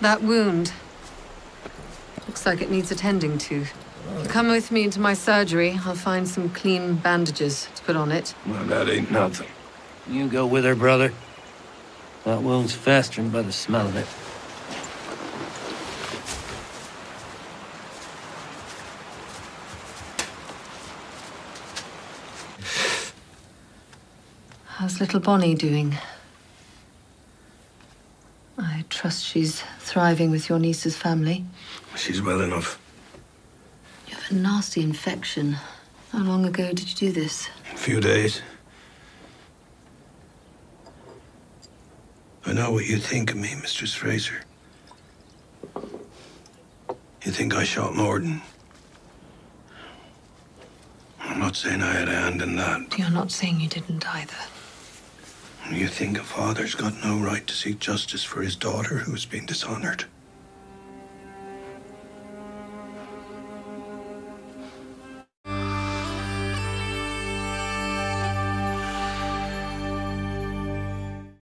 That wound. Looks like it needs attending to. Come with me into my surgery. I'll find some clean bandages to put on it. Well, that ain't nothing. You go with her, brother. That wound's festering by the smell of it. How's little Bonnie doing? Trust she's thriving with your niece's family. She's well enough. You have a nasty infection. How long ago did you do this? A few days. I know what you think of me, Mistress Fraser. You think I shot Morden? I'm not saying I had a hand in that. You're not saying you didn't either. You think a father's got no right to seek justice for his daughter who has been dishonored?